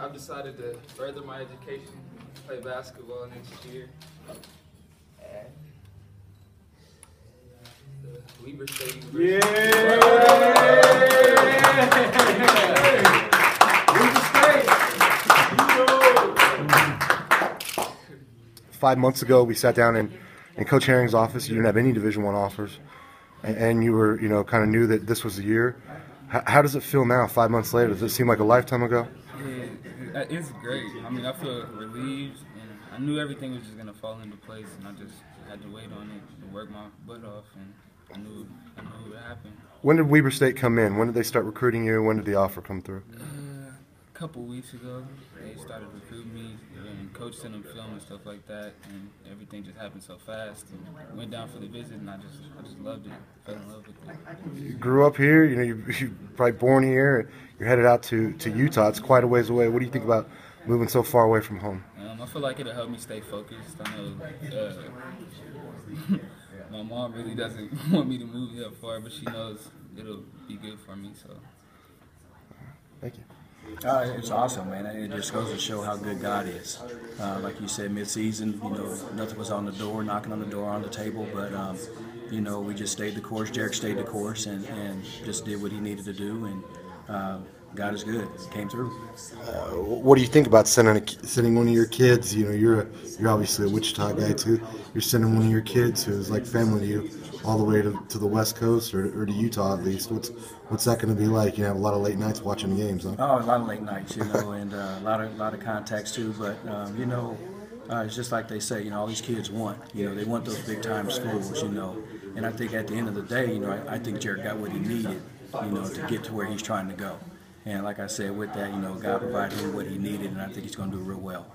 I've decided to further my education, play basketball next year. Weber State University. Five months ago, we sat down in, in Coach Herring's office. You didn't have any Division One offers, and, and you were, you know, kind of knew that this was the year. How, how does it feel now, five months later? Does it seem like a lifetime ago? It- it's great. I mean, I feel relieved, and I knew everything was just gonna fall into place, and I just had to wait on it and work my butt off, and I knew I knew it would happen. When did Weber State come in? When did they start recruiting you? When did the offer come through? Uh, a couple weeks ago, they started recruiting me, and coach sent them film and stuff like that, and everything just happened so fast. And went down for the visit, and I just I just loved it. Fell in love with it. You grew up here. You know, you, you probably born here. You're headed out to, to Utah. It's quite a ways away. What do you think about moving so far away from home? Um, I feel like it'll help me stay focused. I know uh, my mom really doesn't want me to move that far, but she knows it'll be good for me. So. Thank you. Uh, it's awesome, man. It just goes to show how good God is. Uh, like you said, mid-season, you know, nothing was on the door, knocking on the door, on the table, but um, you know, we just stayed the course. Jerrick stayed the course and, and just did what he needed to do, and uh, God is good. It Came through. What do you think about sending a, sending one of your kids? You know, you're a, you're obviously a Wichita guy too. You're sending one of your kids who's like family to you, all the way to, to the West Coast or, or to Utah at least. What's what's that going to be like? You have a lot of late nights watching the games, huh? Oh, a lot of late nights, you know, and uh, a lot of lot of contacts too. But um, you know, uh, it's just like they say, you know, all these kids want, you know, they want those big time schools, you know. And I think at the end of the day, you know, I, I think Jerrick got what he needed, you know, to get to where he's trying to go. And like I said, with that, you know, God provided him what he needed, and I think he's going to do real well.